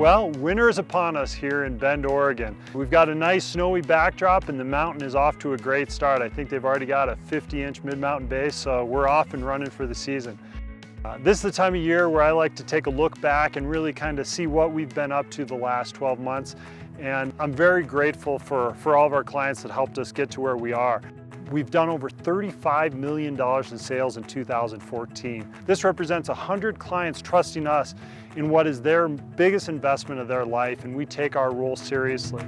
Well, winter is upon us here in Bend, Oregon. We've got a nice snowy backdrop and the mountain is off to a great start. I think they've already got a 50 inch mid-mountain base, so we're off and running for the season. Uh, this is the time of year where I like to take a look back and really kind of see what we've been up to the last 12 months. And I'm very grateful for, for all of our clients that helped us get to where we are. We've done over $35 million in sales in 2014. This represents 100 clients trusting us in what is their biggest investment of their life, and we take our role seriously.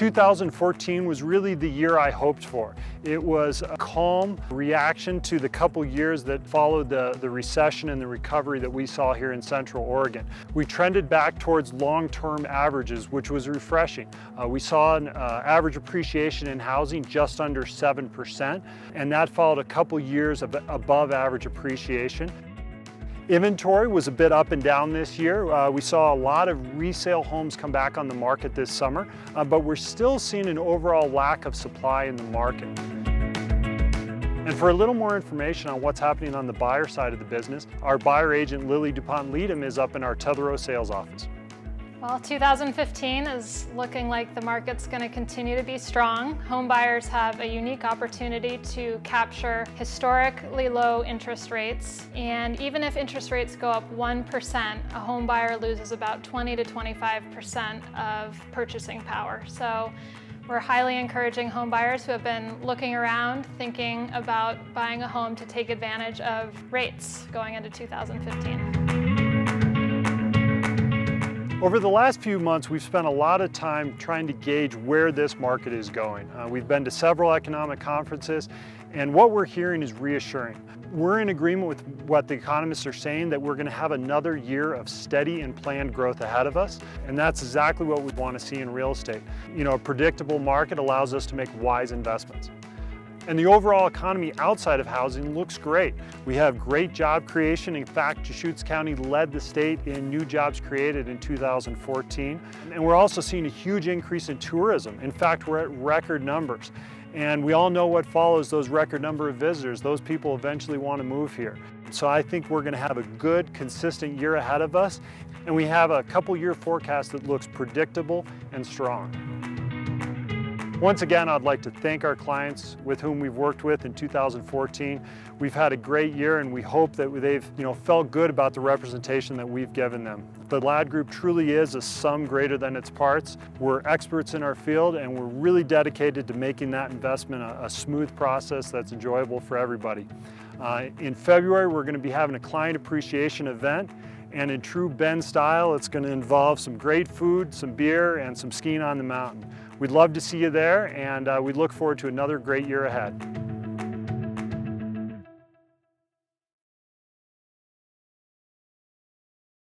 2014 was really the year I hoped for. It was a calm reaction to the couple years that followed the, the recession and the recovery that we saw here in Central Oregon. We trended back towards long-term averages, which was refreshing. Uh, we saw an uh, average appreciation in housing just under 7%, and that followed a couple years of above average appreciation. Inventory was a bit up and down this year. Uh, we saw a lot of resale homes come back on the market this summer, uh, but we're still seeing an overall lack of supply in the market. And for a little more information on what's happening on the buyer side of the business, our buyer agent Lily DuPont Leadham is up in our Tetherow sales office. Well, 2015 is looking like the market's going to continue to be strong. Home buyers have a unique opportunity to capture historically low interest rates. And even if interest rates go up 1%, a home buyer loses about 20 to 25% of purchasing power. So we're highly encouraging home buyers who have been looking around, thinking about buying a home to take advantage of rates going into 2015. Over the last few months, we've spent a lot of time trying to gauge where this market is going. Uh, we've been to several economic conferences, and what we're hearing is reassuring. We're in agreement with what the economists are saying that we're going to have another year of steady and planned growth ahead of us, and that's exactly what we want to see in real estate. You know, a predictable market allows us to make wise investments. And the overall economy outside of housing looks great. We have great job creation. In fact, Deschutes County led the state in new jobs created in 2014. And we're also seeing a huge increase in tourism. In fact, we're at record numbers. And we all know what follows those record number of visitors. Those people eventually want to move here. So I think we're going to have a good, consistent year ahead of us. And we have a couple year forecast that looks predictable and strong. Once again, I'd like to thank our clients with whom we've worked with in 2014. We've had a great year and we hope that they've you know, felt good about the representation that we've given them. The Ladd Group truly is a sum greater than its parts. We're experts in our field and we're really dedicated to making that investment a, a smooth process that's enjoyable for everybody. Uh, in February, we're going to be having a client appreciation event and in true Bend style, it's going to involve some great food, some beer, and some skiing on the mountain. We'd love to see you there, and uh, we look forward to another great year ahead.